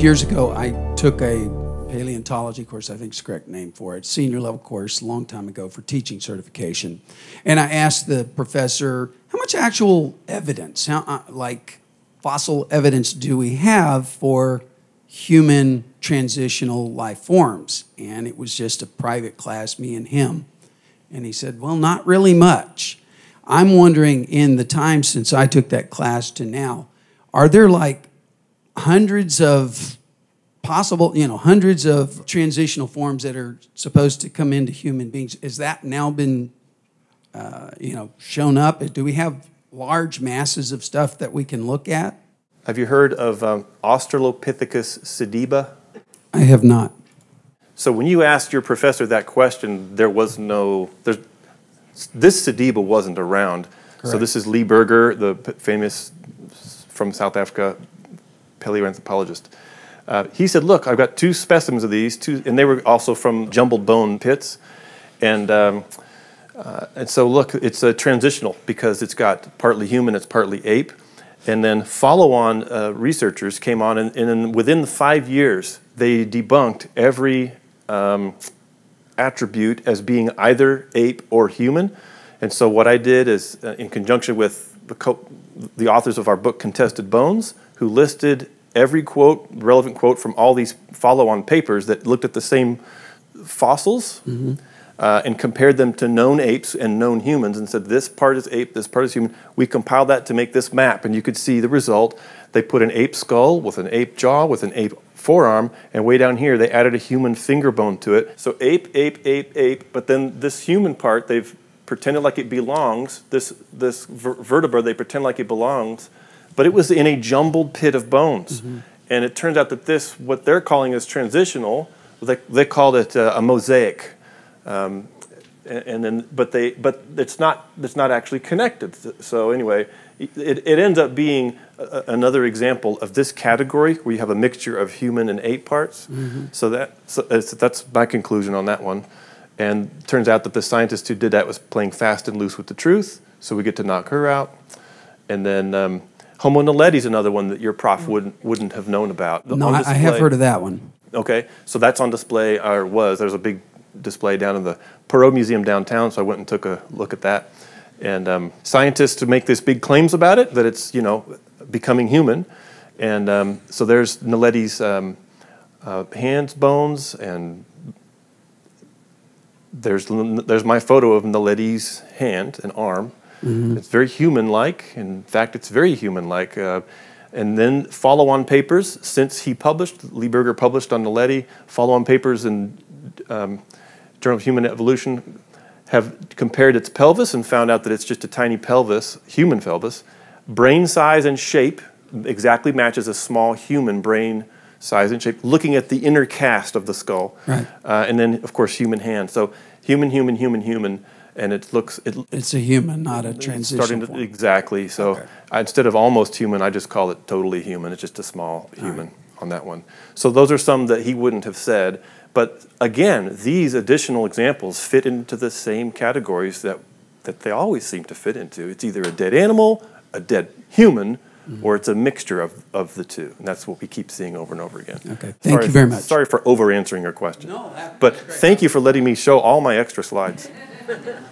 years ago, I took a paleontology course, I think is the correct name for it, senior level course, a long time ago for teaching certification. And I asked the professor, how much actual evidence, how, uh, like fossil evidence, do we have for human transitional life forms? And it was just a private class, me and him. And he said, well, not really much. I'm wondering, in the time since I took that class to now, are there like hundreds of possible, you know, hundreds of transitional forms that are supposed to come into human beings. Has that now been, uh, you know, shown up? Do we have large masses of stuff that we can look at? Have you heard of um, Australopithecus sediba? I have not. So when you asked your professor that question, there was no, there's, this sediba wasn't around. Correct. So this is Lee Berger, the famous from South Africa paleoanthropologist. Uh, he said, "Look, I've got two specimens of these, two, and they were also from jumbled bone pits, and um, uh, and so look, it's a transitional because it's got partly human, it's partly ape, and then follow-on uh, researchers came on, and, and within five years they debunked every um, attribute as being either ape or human, and so what I did is, uh, in conjunction with the, the authors of our book, Contested Bones, who listed every quote, relevant quote from all these follow on papers that looked at the same fossils mm-hmm. uh, and compared them to known apes and known humans and said, this part is ape, this part is human. We compiled that to make this map, and you could see the result. They put an ape skull with an ape jaw, with an ape forearm, and way down here they added a human finger bone to it. So ape, ape, ape, ape, but then this human part, they've pretended like it belongs. This, this ver- vertebra, they pretend like it belongs but it was in a jumbled pit of bones. Mm-hmm. And it turns out that this, what they're calling is transitional, they, they called it uh, a mosaic. Um, and, and, then, but they, but it's not, it's not actually connected. So anyway, it, it ends up being a, another example of this category where you have a mixture of human and ape parts. Mm-hmm. So that, so that's my conclusion on that one. And turns out that the scientist who did that was playing fast and loose with the truth. So we get to knock her out. And then um, Homo naledi is another one that your prof wouldn't wouldn't have known about. No, I have heard of that one. Okay, so that's on display, or was. There's a big display down in the Perot Museum downtown, so I went and took a look at that. And um, scientists make these big claims about it, that it's you know becoming human. And um, so there's Naledi's um, uh, hands, bones, and there's there's my photo of Naledi's hand and arm, Mm-hmm. It's very human like. In fact, it's very human like. Uh, and then follow on papers, since he published, Lee Berger published on Naledi, follow on papers in um, Journal of Human Evolution have compared its pelvis and found out that it's just a tiny pelvis, human pelvis. Brain size and shape exactly matches a small human brain size and shape, looking at the inner cast of the skull. Right. Uh, and then, of course, human hand. So human, human, human, human and it looks it, it's a human, not a transition. Starting to, exactly. So okay. I, instead of almost human, I just call it totally human. It's just a small human right. on that one. So those are some that he wouldn't have said. But again, these additional examples fit into the same categories that that they always seem to fit into. It's either a dead animal, a dead human, mm-hmm. or it's a mixture of, of the two. And that's what we keep seeing over and over again. Okay. Thank sorry, you very much. Sorry for over answering your question. No, but thank you for letting me show all my extra slides.